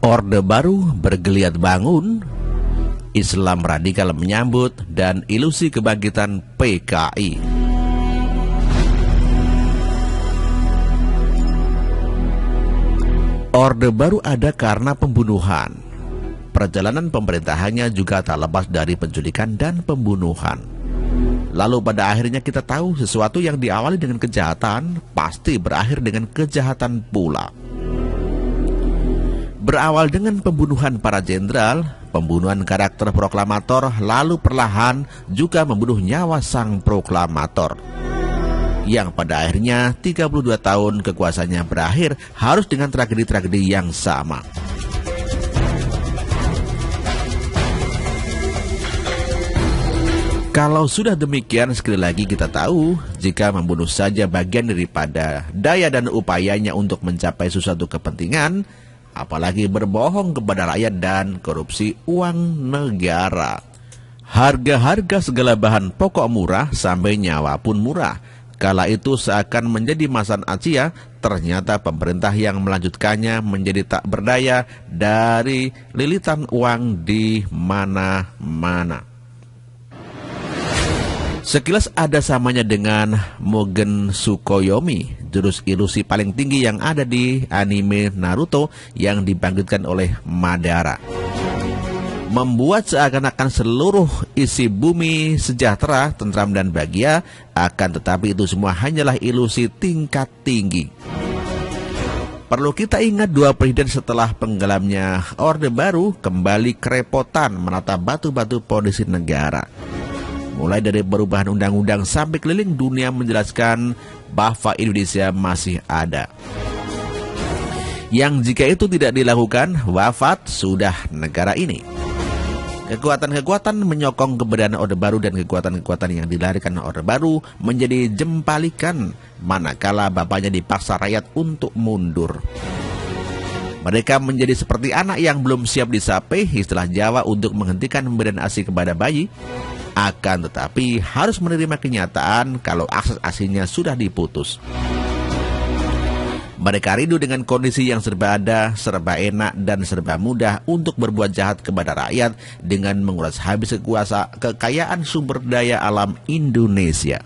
Orde baru bergeliat bangun, Islam radikal menyambut, dan ilusi kebangkitan PKI. Orde baru ada karena pembunuhan. Perjalanan pemerintahannya juga tak lepas dari penculikan dan pembunuhan. Lalu pada akhirnya kita tahu sesuatu yang diawali dengan kejahatan pasti berakhir dengan kejahatan pula. Berawal dengan pembunuhan para jenderal, pembunuhan karakter proklamator, lalu perlahan juga membunuh nyawa sang proklamator. Yang pada akhirnya 32 tahun kekuasaannya berakhir harus dengan tragedi-tragedi yang sama. Kalau sudah demikian, sekali lagi kita tahu, jika membunuh saja bagian daripada daya dan upayanya untuk mencapai sesuatu kepentingan, apalagi berbohong kepada rakyat dan korupsi uang negara. Harga-harga segala bahan pokok murah sampai nyawa pun murah. Kala itu seakan menjadi masan Asia, ternyata pemerintah yang melanjutkannya menjadi tak berdaya dari lilitan uang di mana-mana. Sekilas ada samanya dengan Mugen Sukoyomi, jurus ilusi paling tinggi yang ada di anime Naruto yang dibangkitkan oleh Madara. Membuat seakan-akan seluruh isi bumi sejahtera, tentram dan bahagia, akan tetapi itu semua hanyalah ilusi tingkat tinggi. Perlu kita ingat dua presiden setelah penggelamnya Orde Baru kembali kerepotan menata batu-batu pondisi negara mulai dari perubahan undang-undang sampai keliling dunia menjelaskan bahwa Indonesia masih ada. Yang jika itu tidak dilakukan, wafat sudah negara ini. Kekuatan-kekuatan menyokong keberadaan Orde Baru dan kekuatan-kekuatan yang dilarikan Orde Baru menjadi jempalikan manakala bapaknya dipaksa rakyat untuk mundur. Mereka menjadi seperti anak yang belum siap disapai istilah Jawa untuk menghentikan pemberian ASI kepada bayi akan tetapi harus menerima kenyataan kalau akses aslinya sudah diputus. Mereka rindu dengan kondisi yang serba ada, serba enak, dan serba mudah untuk berbuat jahat kepada rakyat dengan menguras habis kekuasa kekayaan sumber daya alam Indonesia.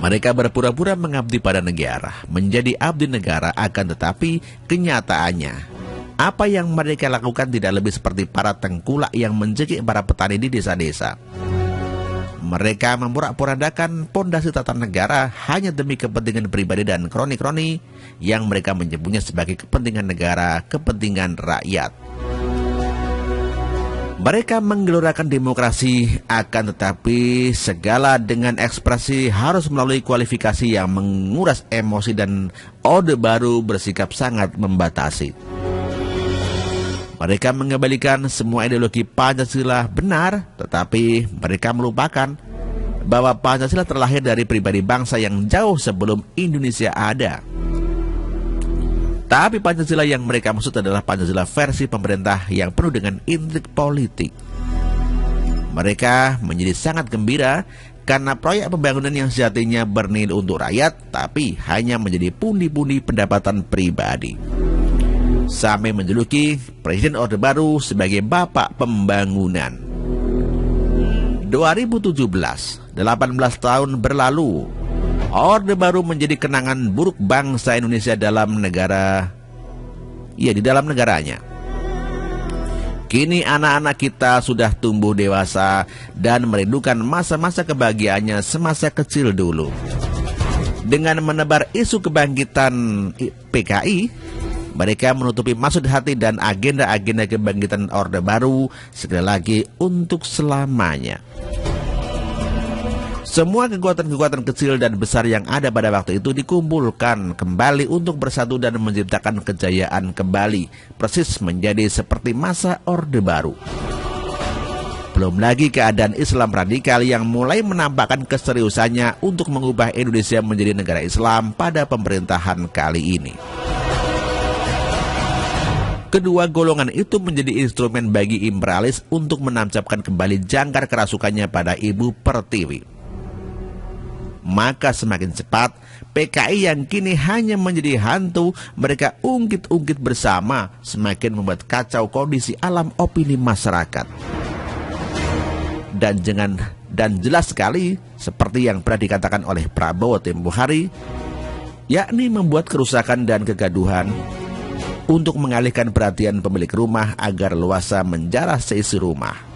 Mereka berpura-pura mengabdi pada negara, menjadi abdi negara akan tetapi kenyataannya apa yang mereka lakukan tidak lebih seperti para tengkulak yang mencekik para petani di desa-desa. Mereka memporak-porandakan pondasi tata negara hanya demi kepentingan pribadi dan kroni-kroni yang mereka menyebutnya sebagai kepentingan negara, kepentingan rakyat. Mereka menggelorakan demokrasi, akan tetapi segala dengan ekspresi harus melalui kualifikasi yang menguras emosi dan ode baru bersikap sangat membatasi. Mereka mengembalikan semua ideologi Pancasila benar, tetapi mereka melupakan bahwa Pancasila terlahir dari pribadi bangsa yang jauh sebelum Indonesia ada. Tapi Pancasila yang mereka maksud adalah Pancasila versi pemerintah yang penuh dengan intrik politik. Mereka menjadi sangat gembira karena proyek pembangunan yang sejatinya bernilai untuk rakyat, tapi hanya menjadi pundi-pundi pendapatan pribadi sampai menjuluki Presiden Orde Baru sebagai Bapak Pembangunan. 2017, 18 tahun berlalu, Orde Baru menjadi kenangan buruk bangsa Indonesia dalam negara, ya di dalam negaranya. Kini anak-anak kita sudah tumbuh dewasa dan merindukan masa-masa kebahagiaannya semasa kecil dulu. Dengan menebar isu kebangkitan PKI, mereka menutupi maksud hati dan agenda-agenda kebangkitan Orde Baru sekali lagi untuk selamanya. Semua kekuatan-kekuatan kecil dan besar yang ada pada waktu itu dikumpulkan kembali untuk bersatu dan menciptakan kejayaan kembali, persis menjadi seperti masa Orde Baru. Belum lagi keadaan Islam radikal yang mulai menampakkan keseriusannya untuk mengubah Indonesia menjadi negara Islam pada pemerintahan kali ini. Kedua golongan itu menjadi instrumen bagi imperialis untuk menancapkan kembali jangkar kerasukannya pada Ibu Pertiwi. Maka semakin cepat PKI yang kini hanya menjadi hantu mereka ungkit-ungkit bersama semakin membuat kacau kondisi alam opini masyarakat. Dan jangan dan jelas sekali seperti yang pernah dikatakan oleh Prabowo tempo hari yakni membuat kerusakan dan kegaduhan untuk mengalihkan perhatian pemilik rumah agar luasa menjarah seisi rumah.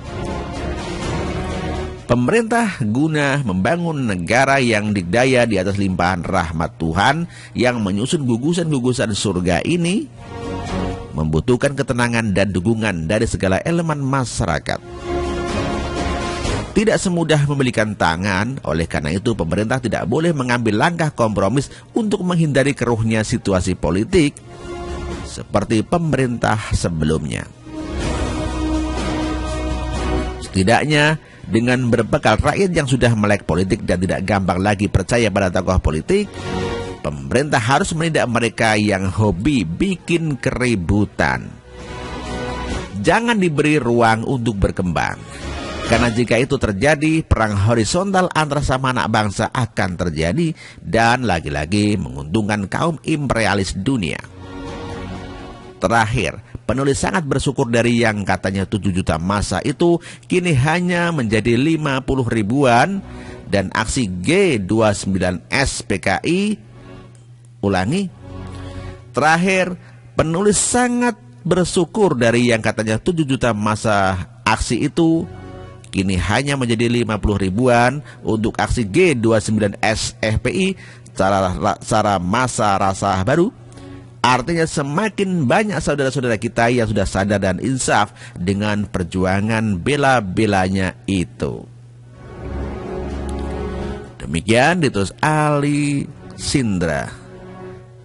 Pemerintah guna membangun negara yang dikdaya di atas limpahan rahmat Tuhan yang menyusun gugusan-gugusan surga ini membutuhkan ketenangan dan dukungan dari segala elemen masyarakat. Tidak semudah membelikan tangan, oleh karena itu pemerintah tidak boleh mengambil langkah kompromis untuk menghindari keruhnya situasi politik seperti pemerintah sebelumnya. Setidaknya, dengan berbekal rakyat yang sudah melek politik dan tidak gampang lagi percaya pada tokoh politik, pemerintah harus menindak mereka yang hobi bikin keributan. Jangan diberi ruang untuk berkembang. Karena jika itu terjadi, perang horizontal antara sama anak bangsa akan terjadi dan lagi-lagi menguntungkan kaum imperialis dunia. Terakhir, Penulis sangat bersyukur dari yang katanya 7 juta masa itu kini hanya menjadi 50 ribuan. Dan aksi G29S PKI ulangi terakhir penulis sangat bersyukur dari yang katanya 7 juta masa aksi itu kini hanya menjadi 50 ribuan. Untuk aksi G29S FPI secara, secara masa rasa baru Artinya semakin banyak saudara-saudara kita yang sudah sadar dan insaf dengan perjuangan bela-belanya itu. Demikian ditulis Ali Sindra.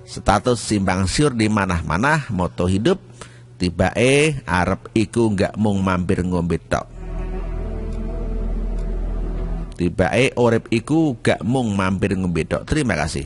Status simpang siur di mana-mana moto hidup tiba eh Arab iku nggak mung mampir ngombe tok. Tiba eh orep iku gak mung mampir ngombe tok. Terima kasih.